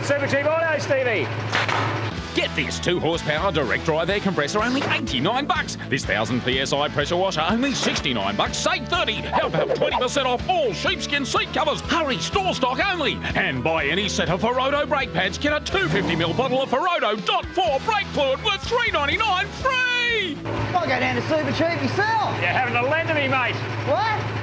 Super Cheap Auto, Stevie. Get this 2 horsepower direct drive air compressor only 89 bucks. This 1000 psi pressure washer only 69 bucks. Save 30. How about 20% off all sheepskin seat covers? Hurry, store stock only. And buy any set of Ferodo brake pads. Get a 250ml bottle of Ferodo Dot 4 brake fluid worth 3.99 free. I'll go down to Super Cheap yourself. You're having to lend to me, mate. What?